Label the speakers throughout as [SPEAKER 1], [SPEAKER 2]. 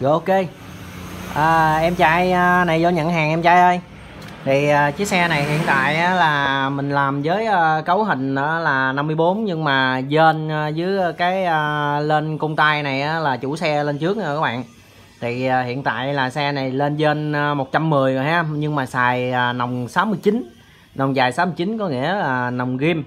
[SPEAKER 1] rồi ok. À, em trai à, này vô nhận hàng em trai ơi. Thì à, chiếc xe này hiện tại á, là mình làm với à, cấu hình á, là 54 nhưng mà dên à, với cái à, lên cung tay này á, là chủ xe lên trước nha các bạn. Thì à, hiện tại là xe này lên dên à, 110 rồi ha nhưng mà xài à, nòng 69 nòng dài 69 có nghĩa là nòng ghim.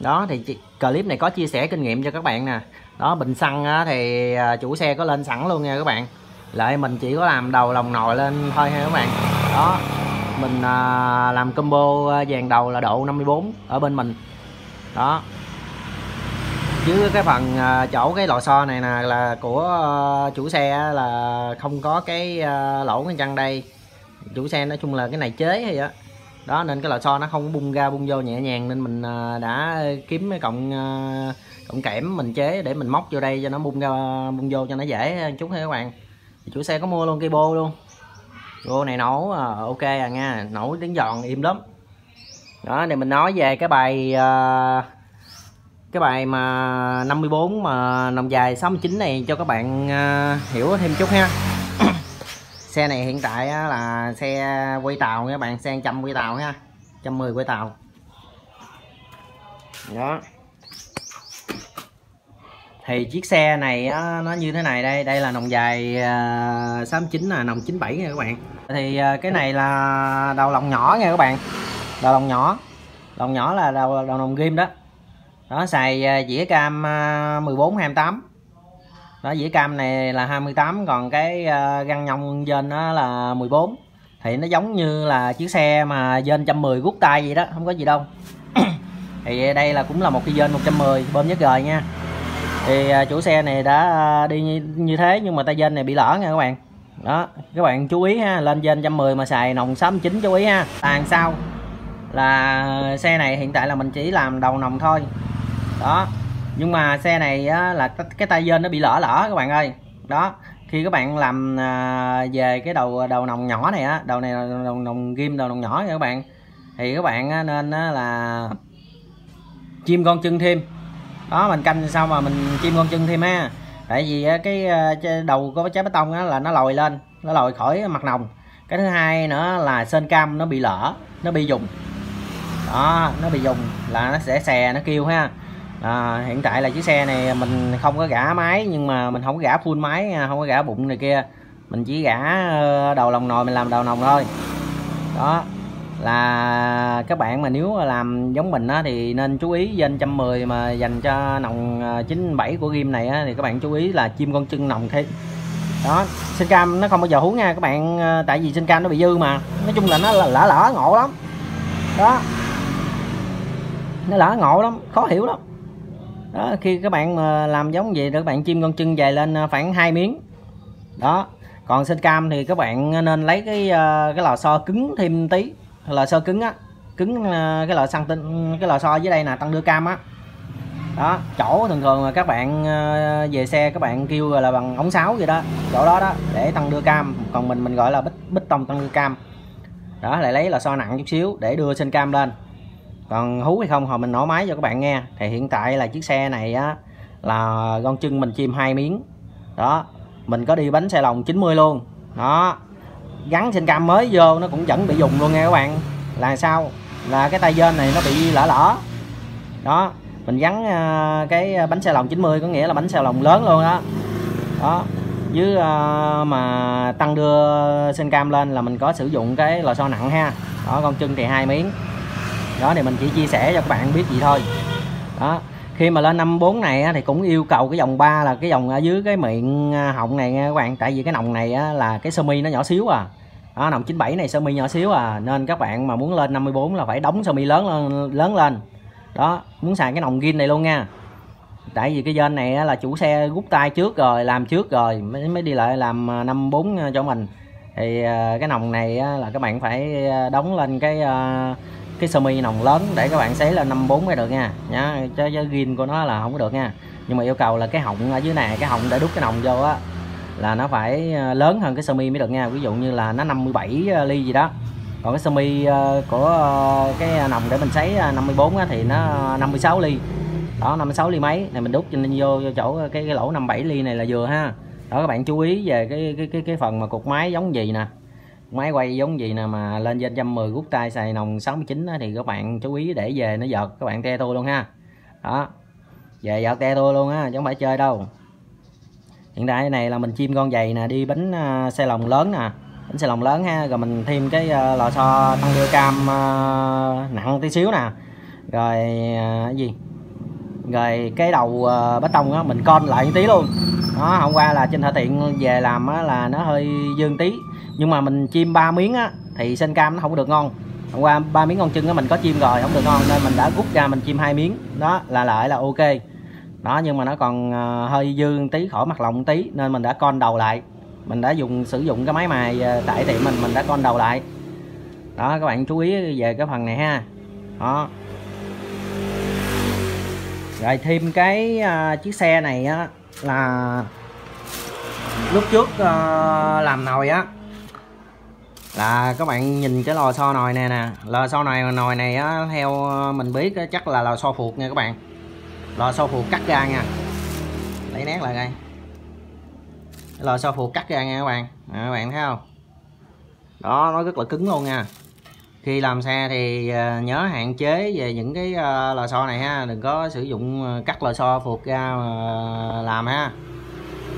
[SPEAKER 1] Đó thì clip này có chia sẻ kinh nghiệm cho các bạn nè đó bình xăng á, thì à, chủ xe có lên sẵn luôn nha các bạn. Lại mình chỉ có làm đầu lòng nồi lên thôi ha các bạn. Đó mình à, làm combo à, vàng dàn đầu là độ 54 ở bên mình. Đó. Chứ cái phần à, chỗ cái lò xo này nè là của à, chủ xe á, là không có cái à, lỗ cái chân đây. Chủ xe nói chung là cái này chế hay á đó nên cái lò xo nó không bung ra bung vô nhẹ nhàng nên mình à, đã kiếm cái cọng à, cọng kẽm mình chế để mình móc vô đây cho nó bung ra bung vô cho nó dễ chút thôi các bạn. Chủ xe có mua luôn cây bô luôn. Bô này nổ à, ok à nha nổ tiếng giòn im lắm. Đó thì mình nói về cái bài à, cái bài mà 54 mà nòng dài 69 này cho các bạn à, hiểu thêm chút ha xe này hiện tại là xe quay tàu nha các bạn xe trăm quay tàu ha 110 quay tàu. Đó. Thì chiếc xe này nó như thế này đây đây là nòng dài ờ, 69 là nòng 97 nha các bạn. Thì ờ, cái này là đầu lòng nhỏ nha các bạn đầu lòng nhỏ lòng nhỏ là đầu, đầu nòng ghim đó. Đó xài ờ, dĩa cam 14 28 đó dĩa cam này là 28 còn cái ờ, găng nhông trên nó là 14 thì nó giống như là chiếc xe mà trên 110 rút tay vậy đó không có gì đâu. Thì đây là cũng là một cái dên 110 bơm nhất rồi nha. Thì ờ, chủ xe này đã ờ, đi như, như thế nhưng mà tay dên này bị lỡ nha các bạn. Đó các bạn chú ý ha lên dên 110 mà xài nòng 69 chú ý ha. Tàn sau là xe này hiện tại là mình chỉ làm đầu nòng thôi. Đó nhưng mà xe này á, là cái- tay dên nó bị lỡ lỡ các bạn ơi. Đó khi các bạn làm à, về cái đầu đầu nòng nhỏ này á đầu này là đầu nòng ghim đầu nòng nhỏ nha các bạn. Thì các bạn á, nên á, là chim con chân thêm. Đó mình canh sao mà mình chim con chân thêm ha. Tại vì á, cái à, cái đầu của trái bê tông á, là nó lồi lên nó lồi khỏi mặt nòng. Cái thứ hai nữa là sơn cam nó bị lỡ nó bị dùng. Đó nó bị dùng là nó sẽ xè nó kêu ha à, hiện tại là chiếc xe này mình không có gã máy nhưng mà mình không có gã full máy không có gã bụng này kia. Mình chỉ gã ờ, đầu lòng nồi mình làm đầu nòng thôi. Đó là các bạn mà nếu làm giống mình á thì nên chú ý trên 110 mà dành cho nòng ờ, 97 của game này á thì các bạn chú ý là chim con chân nòng thế đó sinh cam nó không bao giờ hú nha các bạn ờ, tại vì sinh cam nó bị dư mà. Nói chung là nó lỡ lỡ ngộ lắm. Đó. Nó lỡ ngộ lắm khó hiểu lắm đó, khi các bạn mà làm giống vậy các bạn chim con chân dài lên ờ, khoảng hai miếng. Đó, còn sinh cam thì các bạn ờ, nên lấy cái cái lò xo cứng thêm tí. Lò xo cứng á, cứng cái lò xăng tinh, cái lò xo dưới đây nè, tăng đưa cam á. Đó, chỗ thường thường mà các bạn về xe các bạn kêu là bằng ống sáo vậy đó, chỗ đó đó, để tăng đưa cam. Còn mình mình gọi là bích bích tông tăng đưa cam. Đó, lại lấy lò xo nặng chút xíu để đưa sinh cam lên còn hú hay không, hồi mình nổ máy cho các bạn nghe. Thì hiện tại là chiếc xe này á, là con chân mình chim hai miếng. Đó, mình có đi bánh xe lồng 90 luôn. Đó, gắn sinh cam mới vô, nó cũng vẫn bị dùng luôn nghe các bạn. Là sao? Là cái tay dên này nó bị lỡ lỡ đó, mình gắn à, cái bánh xe lồng 90 có nghĩa là bánh xe lồng lớn luôn đó đó với à, mà tăng đưa sinh cam lên là mình có sử dụng cái lò xo nặng ha. Đó con chân thì hai miếng đó thì mình chỉ chia sẻ cho các bạn biết vậy thôi. Đó khi mà lên 54 này á, thì cũng yêu cầu cái dòng 3 là cái dòng ở dưới cái miệng à, họng này nha các bạn. Tại vì cái nòng này á, là cái sơ mi nó nhỏ xíu à. Đó, nòng 97 này sơ mi nhỏ xíu à. Nên các bạn mà muốn lên 54 là phải đóng sơ mi lớn lên lớn lên. Đó muốn xài cái nòng gin này luôn nha. Tại vì cái gen này á, là chủ xe rút tay trước rồi làm trước rồi mới mới đi lại làm à, 54 cho mình. Thì à, cái nòng này á, là các bạn phải đóng lên cái cái sơ mi nòng lớn để các bạn sấy lên 54 mới được nha. Nhá chứ, chứ ghim của nó là không có được nha. Nhưng mà yêu cầu là cái họng ở dưới này cái họng để đút cái nòng vô á là nó phải ờ, lớn hơn cái sơ mi mới được nha. Ví dụ như là nó 57 ờ, ly gì đó. Còn cái sơ mi ờ, của cái nòng để mình sấy 54 á, thì nó 56 ly. Đó 56 ly mấy? Này mình đút cho nên vô, vô chỗ cái, cái lỗ 57 ly này là vừa ha. Đó các bạn chú ý về cái cái cái cái phần mà cục máy giống gì nè máy quay giống gì nè mà lên trên 110 rút tay xài nòng 69 á, thì các bạn chú ý để về nó giật các bạn te tôi luôn ha. Đó về giật te tôi luôn á chứ không phải chơi đâu. Hiện tại cái này là mình chim con giày nè đi bánh uh, xe lồng lớn nè. Bánh xe lồng lớn ha rồi mình thêm cái uh, lò xo tăng đưa cam uh, nặng tí xíu nè. Rồi uh, cái gì? Rồi cái đầu uh, bê tông á mình con lại tí luôn. Đó hôm qua là trên thợ thiện về làm á là nó hơi dương tí nhưng mà mình chim ba miếng á thì sinh cam nó không được ngon. Hôm qua ba miếng ngon chân á mình có chim rồi không được ngon nên mình đã rút ra mình chim hai miếng. Đó là lại là ok. Đó nhưng mà nó còn ờ, hơi dư tí khỏi mặt lòng tí nên mình đã con đầu lại. Mình đã dùng sử dụng cái máy mài ờ, tại tiệm mình mình đã con đầu lại. Đó các bạn chú ý về cái phần này ha. Đó. Rồi thêm cái uh, chiếc xe này á là lúc trước uh, làm nồi á là các bạn nhìn cái lò xo nồi này nè. Lò xo này nồi này á theo ờ, mình biết á, chắc là lò xo phuộc nha các bạn. Lò xo phuộc cắt ra nha. Lấy nét lại đây. Lò xo phuộc cắt ra nha các bạn. À, các bạn thấy không? Đó nó rất là cứng luôn nha. Khi làm xe thì ờ, nhớ hạn chế về những cái ờ, lò xo này ha. Đừng có sử dụng cắt lò xo phuộc ra mà làm ha.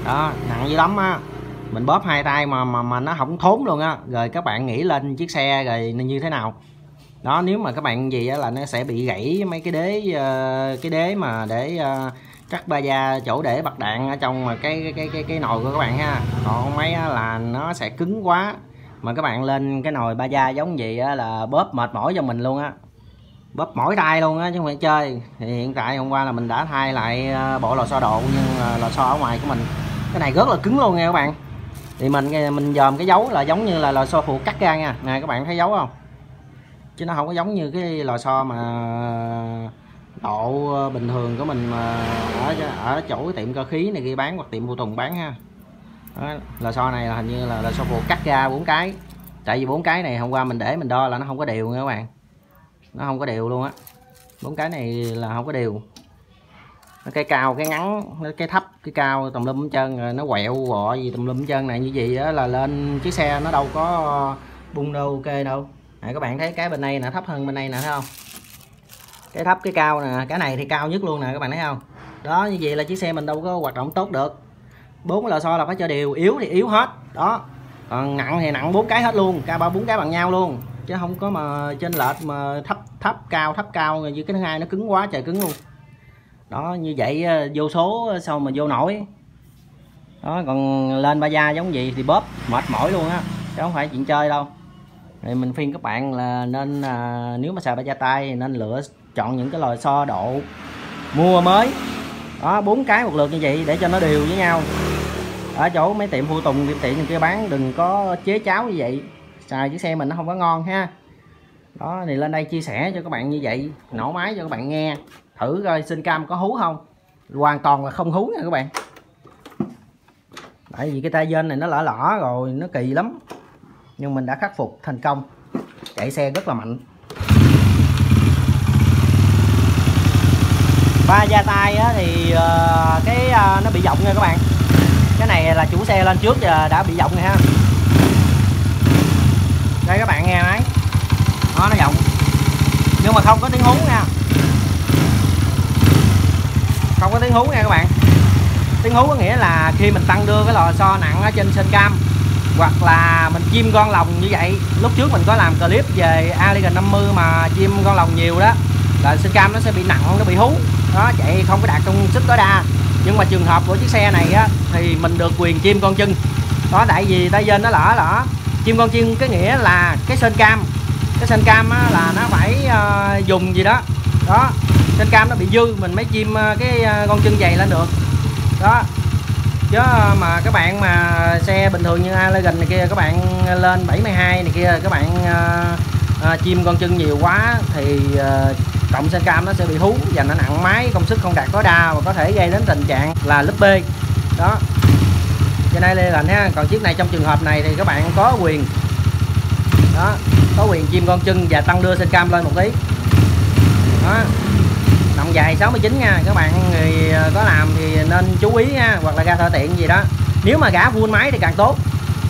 [SPEAKER 1] Đó nặng dữ lắm á mình bóp hai tay mà mà mà nó không thốn luôn á. Rồi các bạn nghĩ lên chiếc xe rồi như thế nào? Đó nếu mà các bạn gì á là nó sẽ bị gãy mấy cái đế ờ, cái đế mà để ờ, cắt ba da chỗ để bật đạn ở trong mà cái cái cái cái, nồi của các bạn ha. Còn mấy á, là nó sẽ cứng quá. Mà các bạn lên cái nồi ba da giống gì á là bóp mệt mỏi cho mình luôn á. Bóp mỏi tay luôn á chứ không phải chơi. Thì hiện tại hôm qua là mình đã thay lại ờ, bộ lò xo độ nhưng lò xo ở ngoài của mình. Cái này rất là cứng luôn nha các bạn thì mình mình dòm cái dấu là giống như là lò xo phụ cắt ra nha. Nè các bạn thấy dấu không? Chứ nó không có giống như cái lò xo mà độ bình thường của mình mà ở ở chỗ tiệm cơ khí này kia bán hoặc tiệm phụ tùng bán ha. Đó, lò xo này là hình như là lò xo phụ cắt ra bốn cái. Tại vì bốn cái này hôm qua mình để mình đo là nó không có đều nha các bạn. Nó không có đều luôn á. Bốn cái này là không có đều cái cao cái ngắn cái thấp cái cao tùm lum chân rồi nó quẹo vọ gì tùm lum chân này. Như vậy đó là lên chiếc xe nó đâu có bung đâu ok đâu. À, các bạn thấy cái bên này nè thấp hơn bên này nè thấy không? Cái thấp cái cao nè cái này thì cao nhất luôn nè các bạn thấy không? Đó như vậy là chiếc xe mình đâu có hoạt động tốt được. Bốn lò xo là phải cho đều yếu thì yếu hết. Đó. Còn nặng thì nặng bốn cái hết luôn ca ba bốn cái bằng nhau luôn. Chứ không có mà trên lệch mà thấp thấp cao thấp cao như cái thứ hai nó cứng quá trời cứng luôn đó như vậy ờ, vô số ờ, sao mà vô nổi. Đó còn lên ba da giống gì thì bóp mệt mỏi luôn á chứ không phải chuyện chơi đâu. Thì mình khuyên các bạn là nên à, nếu mà xài ba da tay thì nên lựa chọn những cái loại so độ mua mới. Đó bốn cái một lượt như vậy để cho nó đều với nhau. Ở chỗ mấy tiệm phụ tùng tiệm tiện kia bán đừng có chế cháo như vậy. Xài chiếc xe mình nó không có ngon ha. Đó thì lên đây chia sẻ cho các bạn như vậy nổ máy cho các bạn nghe thử coi sinh cam có hú không? Hoàn toàn là không hú nha các bạn. Tại vì cái tay dên này nó lỏ lỏ rồi nó kỳ lắm. Nhưng mình đã khắc phục thành công. Chạy xe rất là mạnh. Ba da tay á, thì ờ, cái ờ, nó bị rộng nha các bạn. Cái này là chủ xe lên trước giờ đã bị rộng rồi ha. Đây các bạn nghe máy. Nó nó rộng nhưng mà không có tiếng hú nha không có tiếng hú nha các bạn. Tiếng hú có nghĩa là khi mình tăng đưa cái lò xo nặng ở trên sên cam hoặc là mình chim con lồng như vậy. Lúc trước mình có làm clip về Aligan 50 mà chim con lồng nhiều đó là sên cam nó sẽ bị nặng nó bị hú. Đó chạy không có đạt công suất tối đa. Nhưng mà trường hợp của chiếc xe này á thì mình được quyền chim con chân. Đó tại vì tay dên nó lỡ lỡ chim con chân cái nghĩa là cái sên cam. Cái sên cam á, là nó phải uh, dùng gì đó. Đó trên cam nó bị dư mình mới chim ờ, cái ờ, con chân dày lên được. Đó. Chứ ờ, mà các bạn mà xe bình thường như Allegan này kia các bạn lên 72 này kia các bạn uh, uh, chim con chân nhiều quá thì uh, cộng xe cam nó sẽ bị hú và nó nặng máy công suất không đạt tối đa và có thể gây đến tình trạng là lúp b. Đó. Trên đây là ha còn chiếc này trong trường hợp này thì các bạn có quyền. Đó. Có quyền chim con chân và tăng đưa xe cam lên một tí. Đó nọng dài 69 nha. Các bạn người ờ, có làm thì nên chú ý nha hoặc là ra thợ tiện gì đó. Nếu mà gã full máy thì càng tốt.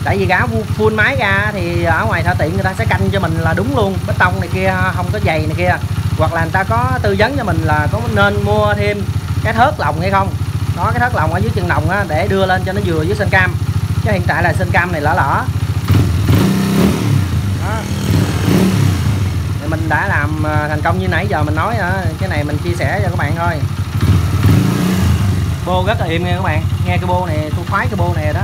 [SPEAKER 1] Tại vì gã full máy ra thì ở ngoài thợ tiện người ta sẽ canh cho mình là đúng luôn. Bê tông này kia không có dày này kia. Hoặc là người ta có tư vấn cho mình là có nên mua thêm cái thớt lồng hay không. Có cái thớt lồng ở dưới chân đồng á, để đưa lên cho nó vừa với sân cam. Chứ hiện tại là sân cam này lỡ lỡ. Đó. Mình đã làm à, thành công như nãy giờ mình nói cái này mình chia sẻ cho các bạn thôi. Bô rất là im nha các bạn. Nghe cái bô này tôi khoái cái bô này đó.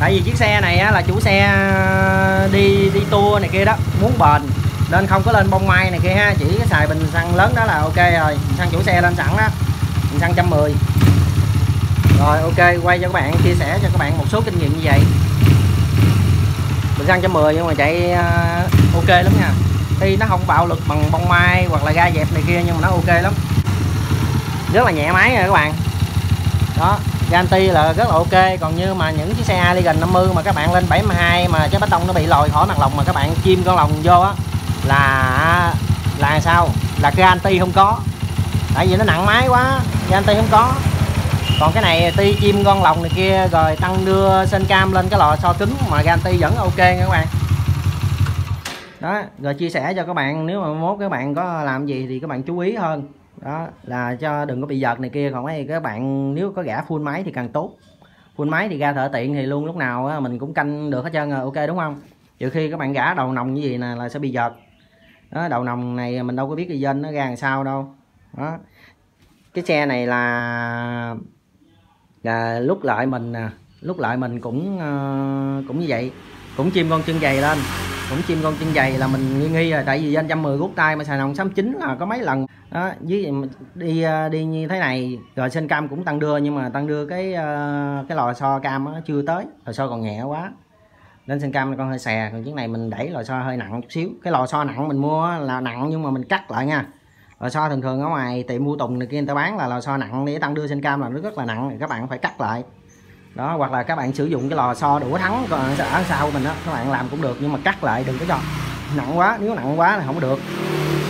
[SPEAKER 1] Tại vì chiếc xe này á, là chủ xe à, đi đi tour này kia đó muốn bền nên không có lên bông mai này kia ha. Chỉ cái xài bình xăng lớn đó là ok rồi. Xăng chủ xe lên sẵn đó. Bình xăng 110 rồi ok quay cho các bạn chia sẻ cho các bạn một số kinh nghiệm như vậy bình xăng 110 nhưng mà chạy à, ok lắm nha. Tuy nó không bạo lực bằng bông mai hoặc là ga dẹp này kia nhưng mà nó ok lắm. Rất là nhẹ máy rồi các bạn. Đó Ganti là rất là ok. Còn như mà những chiếc xe Aligan 50 mà các bạn lên 72 mà cái bê tông nó bị lòi khỏi mặt lòng mà các bạn chim con lòng vô á, là à, là sao? Là cái không có. Tại vì nó nặng máy quá anti không có còn cái này ti chim con lòng này kia rồi tăng đưa sen cam lên cái lò so kính mà garanti vẫn ok nha các bạn. Đó rồi chia sẻ cho các bạn nếu mà mốt các bạn có làm gì thì các bạn chú ý hơn. Đó là cho đừng có bị giật này kia còn cái các bạn nếu có gã full máy thì càng tốt. Full máy thì ra thợ tiện thì luôn lúc nào mình cũng canh được hết trơn rồi ok đúng không? Trừ khi các bạn gã đầu nòng như gì nè là sẽ bị giật đó, đầu nòng này mình đâu có biết cái dân nó ra làm sao đâu. Đó. Cái xe này là là lúc lại mình nè lúc lại mình cũng uh, cũng như vậy. Cũng chim con chân dày lên. Cũng chim con chân dày là mình nghi nghi rồi tại vì anh trăm mười gút tay mà xài nòng 69 là có mấy lần. Đó với đi ờ, đi như thế này rồi sinh cam cũng tăng đưa nhưng mà tăng đưa cái uh, cái lò xo cam nó chưa tới. Lò xo còn nhẹ quá. Nên sinh cam con hơi xè còn chiếc này mình đẩy lò xo hơi nặng chút xíu. Cái lò xo nặng mình mua là nặng nhưng mà mình cắt lại nha lò xo thường thường ở ngoài tiệm mua tùng này kia người ta bán là lò xo nặng, để tăng đưa sinh cam là nó rất là nặng thì các bạn phải cắt lại. Đó, hoặc là các bạn sử dụng cái lò xo đủ thắng, còn ở sau mình đó các bạn làm cũng được nhưng mà cắt lại đừng có cho. Nặng quá, nếu nặng quá là không được.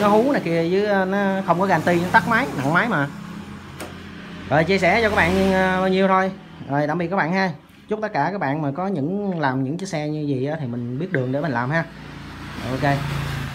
[SPEAKER 1] Nó hú này kia với ờ, nó không có garanti nó tắt máy, nặng máy mà. Rồi chia sẻ cho các bạn ờ, bao nhiêu thôi. Rồi tạm biệt các bạn ha. Chúc tất cả các bạn mà có những, làm những chiếc xe như gì thì mình biết đường để mình làm ha. Ok.